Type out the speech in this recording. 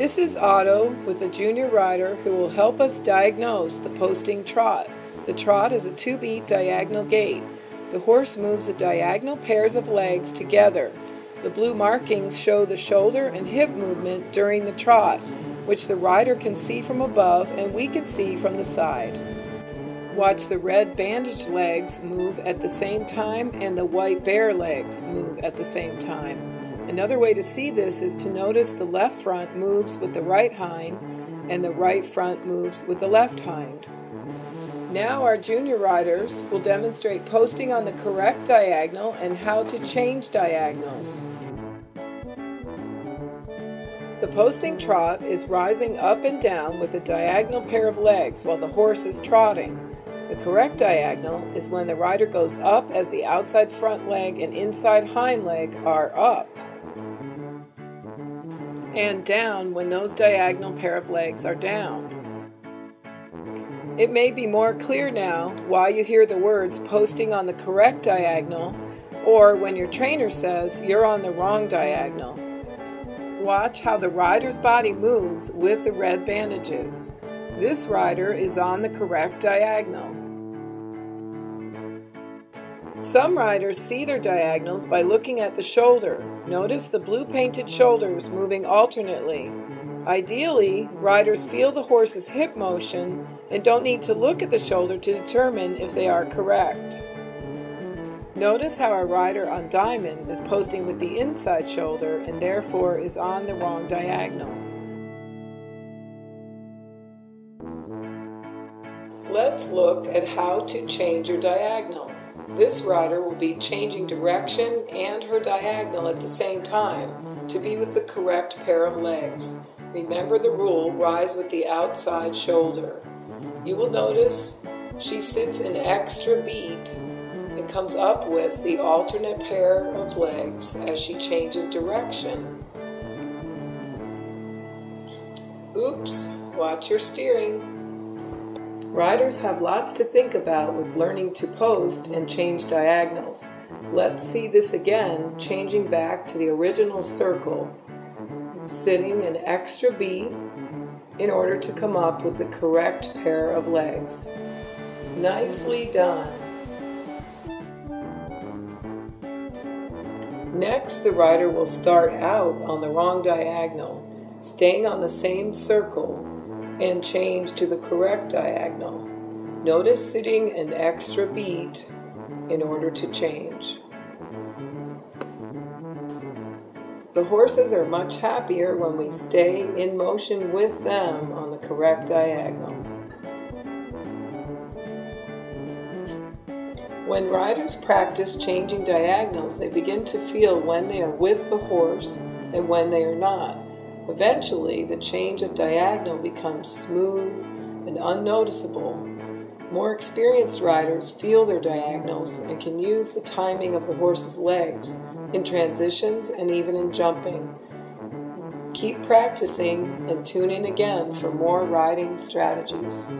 This is Otto with a junior rider who will help us diagnose the posting trot. The trot is a two-beat diagonal gait. The horse moves the diagonal pairs of legs together. The blue markings show the shoulder and hip movement during the trot, which the rider can see from above and we can see from the side. Watch the red bandaged legs move at the same time and the white bare legs move at the same time. Another way to see this is to notice the left front moves with the right hind and the right front moves with the left hind. Now our junior riders will demonstrate posting on the correct diagonal and how to change diagonals. The posting trot is rising up and down with a diagonal pair of legs while the horse is trotting. The correct diagonal is when the rider goes up as the outside front leg and inside hind leg are up and down when those diagonal pair of legs are down. It may be more clear now why you hear the words posting on the correct diagonal or when your trainer says you're on the wrong diagonal. Watch how the rider's body moves with the red bandages. This rider is on the correct diagonal. Some riders see their diagonals by looking at the shoulder. Notice the blue painted shoulders moving alternately. Ideally, riders feel the horse's hip motion and don't need to look at the shoulder to determine if they are correct. Notice how our rider on diamond is posting with the inside shoulder and therefore is on the wrong diagonal. Let's look at how to change your diagonal. This rider will be changing direction and her diagonal at the same time to be with the correct pair of legs. Remember the rule, rise with the outside shoulder. You will notice she sits an extra beat and comes up with the alternate pair of legs as she changes direction. Oops, watch your steering. Riders have lots to think about with learning to post and change diagonals. Let's see this again, changing back to the original circle, sitting an extra beat in order to come up with the correct pair of legs. Nicely done. Next, the rider will start out on the wrong diagonal, staying on the same circle and change to the correct diagonal. Notice sitting an extra beat in order to change. The horses are much happier when we stay in motion with them on the correct diagonal. When riders practice changing diagonals, they begin to feel when they are with the horse and when they are not. Eventually, the change of diagonal becomes smooth and unnoticeable. More experienced riders feel their diagonals and can use the timing of the horse's legs in transitions and even in jumping. Keep practicing and tune in again for more riding strategies.